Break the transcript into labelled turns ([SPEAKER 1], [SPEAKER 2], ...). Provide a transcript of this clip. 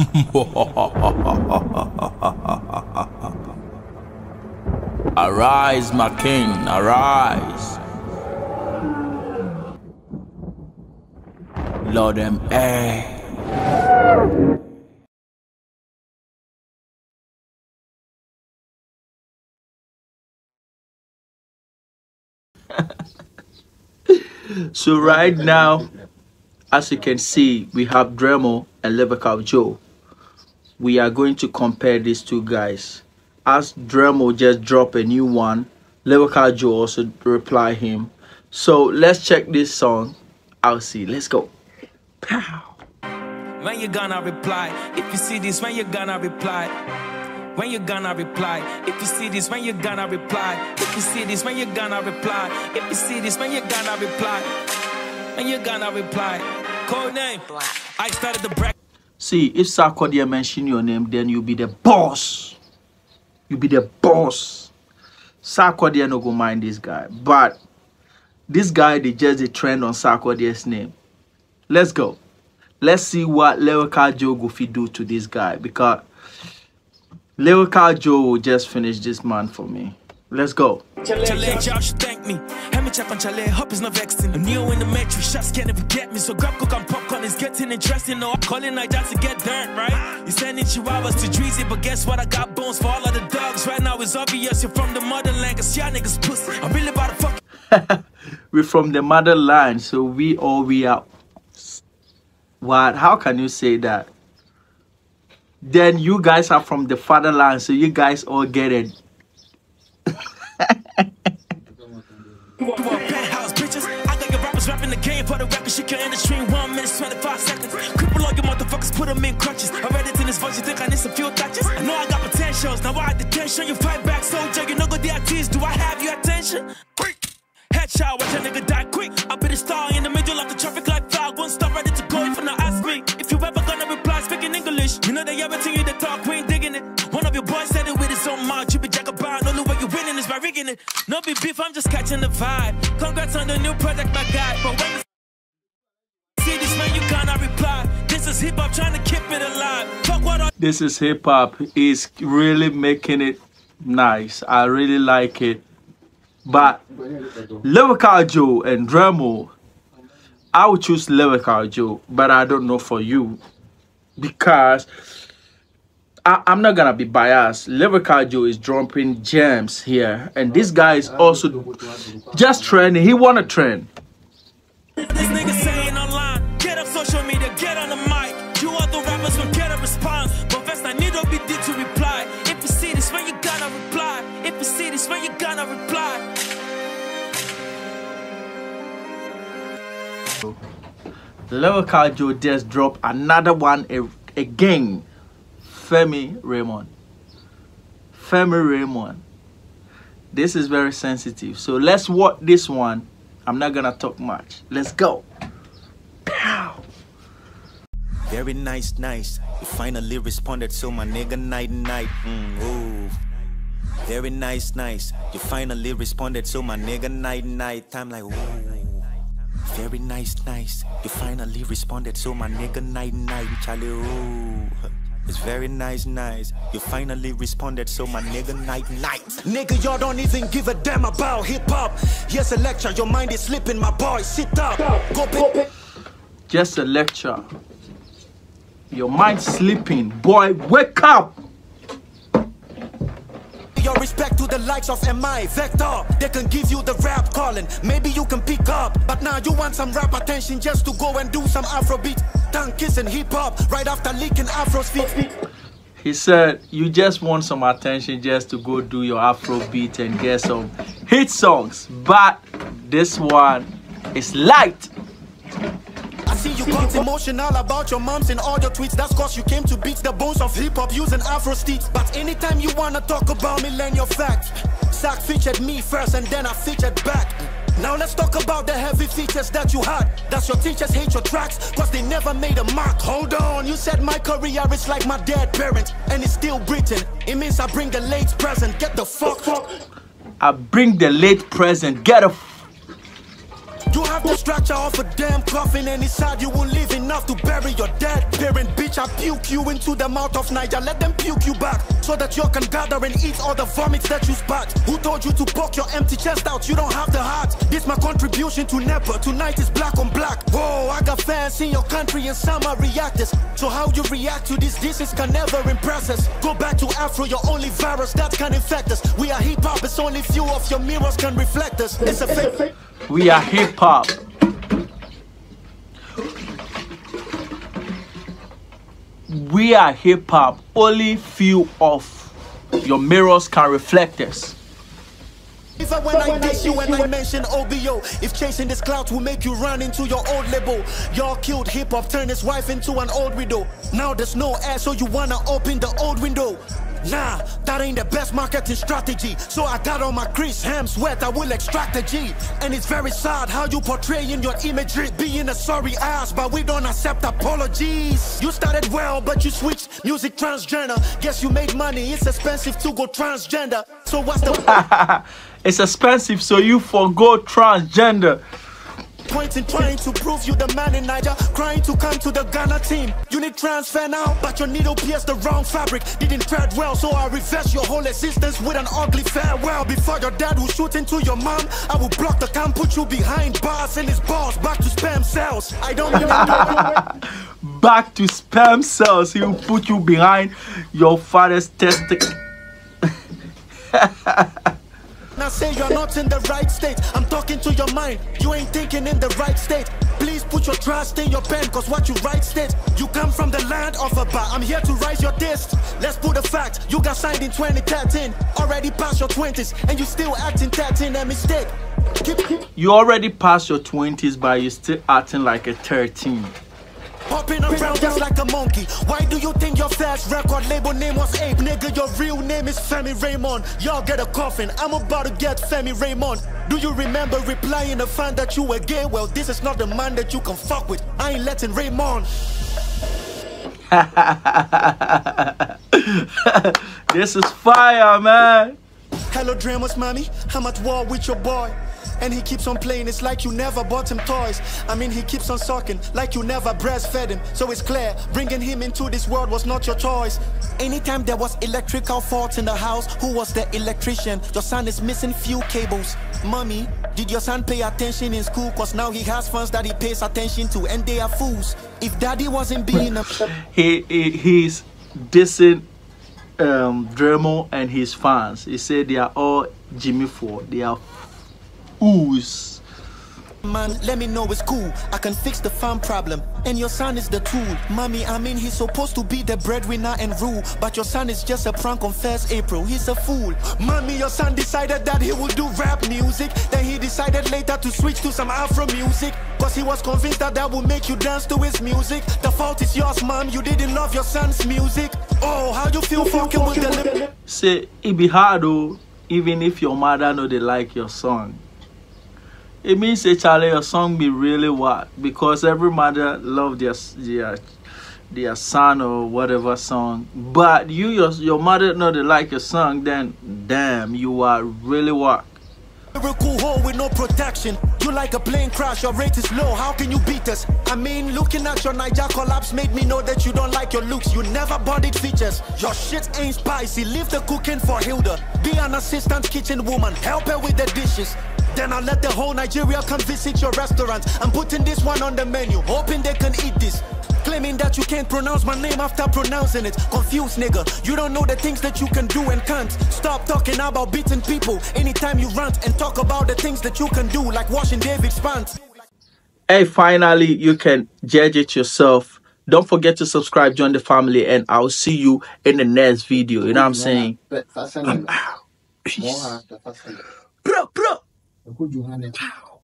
[SPEAKER 1] arise, my king, arise. Lord them eh.
[SPEAKER 2] so right now, as you can see, we have Dremo and Lyrical Joe. We are going to compare these two guys. As Dremo just dropped a new one, Lyrical Joe also reply him. So let's check this song. I'll see. Let's go. Pow.
[SPEAKER 3] When you gonna reply? If you see this, when you gonna reply? When you gonna reply? If you see this, when you gonna reply? If you see this, when you gonna reply? If you see this, when you gonna reply? When you gonna reply? Code name. I started the break.
[SPEAKER 2] See, if Sarkodie mention your name, then you'll be the boss. You'll be the boss. Sarkodie no go mind this guy. But this guy, they just a trend on Sarkodie's name. Let's go. Let's see what Lyrical Joe go fit do to this guy because Lyrical Joe will just finish this man for me. Let's go.
[SPEAKER 3] Chale, y'all should thank me. Help me check on Chale, hope it's not vexing. I'm Neo in the matrix, shots can't get me. So grab cook and popcorn, getting interesting. No, I'm calling like that to get dirt, right? You sending chihuahuas to Dreezy, but guess what? I got bones for all of the dogs. Right now it's obvious you're from the motherland, cause y'all niggas pussy. I'm really about to fuck.
[SPEAKER 2] We're from the motherland, so we all we are. What? How can you say that? Then you guys are from the fatherland, so you guys all get it.
[SPEAKER 3] Game for the record. Shit your industry in one minute, 25 seconds. Cripple all your motherfuckers, put them in crutches. I read it in this voice, you think I need some few touches? I know I got potentials, now I detention. You fight back, soldier. You know good the ideas. Do I have your attention? Headshot, watch a nigga die quick. I be the star in the middle of the traffic like flag. One stop ready to go if you not ask me. If you ever gonna reply speaking English, you know they everything you the talk, we rigging it. No be beef, I'm just catching the vibe. Congrats on the new project, my guy. But when see this man, you cannot reply. This is hip hop trying to keep it alive. Fuck what I
[SPEAKER 2] This is hip hop. Is really making it nice. I really like it. But Lyrical Joe and Dremo, I would choose Lyrical Joe, but I don't know for you because I, I'm not gonna be biased. Joe is dropping gems here, and this guy is also just trending. He want to trend.
[SPEAKER 3] This nigga saying online, get up social media, get on the mic. You other rappers will get a response. But first I need to be did to reply. If you see this, when you gonna reply? If you see this, when you gonna reply?
[SPEAKER 2] Lyrical Joe just dropped another one again. Femi Raymond. Femi Raymond. This is very sensitive. So let's watch this one. I'm not gonna talk much. Let's go. Pow.
[SPEAKER 4] Very nice, nice. You finally responded, so my nigga night night. Mm, ooh. Very nice, nice. You finally responded, so my nigga night night. I'm like, ooh. Very nice, nice. You finally responded, so my nigga night night. Charlie, ooh. It's very nice, nice. You finally responded, so my nigga night night. Nigga, y'all don't even give a damn about hip hop. Here's a lecture, your mind is slipping, my boy. Sit up. Go pick.
[SPEAKER 2] Just a lecture. Your mind sleeping. Boy, wake up.
[SPEAKER 4] Your respect to the likes of MI, Vector. They can give you the rap calling. Maybe you can pick up. But now you want some rap attention just to go and do some Afrobeat. Tongue kissing hip hop right after leaking Afro's feet.
[SPEAKER 2] He said, You just want some attention just to go do your Afro beat and get some hit songs. But this one is light.
[SPEAKER 4] See you got emotional about your moms and all your tweets. That's cause you came to beat the bones of hip hop using Afro steeds. But anytime you wanna talk about your facts. Sack featured me first and then I featured back. Now let's talk about the heavy features that you had. That's your teachers hate your tracks, cause they never made a mark. Hold on, you said my career is like my dead parent, and it's still breathing. It means I bring the late present. Get the fuck.
[SPEAKER 2] I bring the late present. Get a. F-
[SPEAKER 4] You have have the structure of a damn coffin, and inside you won't leave enough to bury your dead parent. Bitch, I puke you into the mouth of Niger. Let them puke you back so that you can gather and eat all the vomits that you spat. Who told you to poke your empty chest out? You don't have the heart. This my contribution to NEPA. Tonight is black on black. Whoa, I got fans in your country and some are reactors. So how you react to these disses can never impress us. Go back to Afro, your only virus that can infect us. We are hip hop, it's only few of your mirrors can reflect us. It's a fake.
[SPEAKER 2] We are hip hop. We are hip hop. Only few of your mirrors can reflect us.
[SPEAKER 4] Even when I diss you and I mention OBO, if chasing this clout will make you run into your old label, y'all killed hip hop, turned his wife into an old widow. Now there's no air, so you wanna open the old window. Nah, that ain't the best marketing strategy. So I got on my Chris Hemsworth, I will extract the G. And it's very sad how you portraying your imagery, being a sorry ass, but we don't accept apologies. You started well, but you switched music transgender. Guess you made money, it's expensive to go transgender. So what's the
[SPEAKER 2] it's expensive, so you forgo transgender.
[SPEAKER 4] Point in trying to prove you the man in Niger? Crying to come to the Ghana team. You need transfer now, but your needle pierced the wrong fabric. Didn't tread well, so I reverse your whole existence with an ugly farewell. Before your dad will shoot into your mom, I will block the cam, put you behind bars and his balls back to spam cells. I don't to
[SPEAKER 2] Back to spam cells. He will put you behind your father's testicle.
[SPEAKER 4] Say you're not in the right state. I'm talking to your mind. You ain't thinking in the right state. Please put your trust in your pen, cause what you write states. You come from the land of a bar. I'm here to rise your dist. Let's put a fact. You got signed in 2013. Already past your 20s, and you still acting 13 a mistake.
[SPEAKER 2] You already passed your 20s, but you're still acting like a 13.
[SPEAKER 4] Hopping around just like a monkey. Why do you think your fast record label name was Ape? Nigga, your real name is Femi Raymond. Y'all get a coffin. I'm about to get Femi Raymond. Do you remember replying a fan that you were gay? Well, this is not the man that you can fuck with. I ain't letting Raymond.
[SPEAKER 2] This is fire, man.
[SPEAKER 4] Hello, Dreamers, mommy. I'm at war with your boy. And he keeps on playing, it's like you never bought him toys. I mean, he keeps on sucking, like you never breastfed him. So it's clear, bringing him into this world was not your choice. Anytime there was electrical faults in the house, who was the electrician? Your son is missing few cables. Mommy, did your son pay attention in school? Cause now he has fans that he pays attention to, and they are fools. If daddy wasn't being a
[SPEAKER 2] He, he he's dissing um Dremo and his fans. He said they are all Jimmy Ford. They are ooze.
[SPEAKER 4] Man, let me know it's cool. I can fix the farm problem. And your son is the tool. Mommy, I mean, he's supposed to be the breadwinner and rule. But your son is just a prank on 1st April. He's a fool. Mommy, your son decided that he would do rap music. Then he decided later to switch to some Afro music. Cause he was convinced that that would make you dance to his music. The fault is yours, mom. You didn't love your son's music. Oh, how you feel fucking with the lim-
[SPEAKER 2] Say it be hard though, even if your mother know they like your song. It means Charlie, your song be really what? Because every mother love their their their son or whatever song. But you your your mother they like your song, then damn, you are really what?
[SPEAKER 4] Miracle hole with no protection. You like a plane crash, your rate is low. How can you beat us? I mean, looking at your Niger collapse made me know that you don't like your looks. You never bodied features. Your shit ain't spicy. Leave the cooking for Hilda. Be an assistant kitchen woman. Help her with the dishes. Then I'll let the whole Nigeria come visit your restaurant. I'm putting this one on the menu, hoping they can eat this. Claiming that you can't pronounce my name after pronouncing it. Confused nigga, you don't know the things that you can do and can't. Stop talking about beating people anytime you rant and talk about the things that you can do, like washing David's pants.
[SPEAKER 2] Hey, finally, you can judge it yourself. Don't forget to subscribe, join the family, and I'll see you in the next video. You know what I'm saying?
[SPEAKER 5] Fashion.
[SPEAKER 2] I'm out. Peace.
[SPEAKER 5] hard, the fashion.
[SPEAKER 2] Bro, bro.
[SPEAKER 5] Johannes.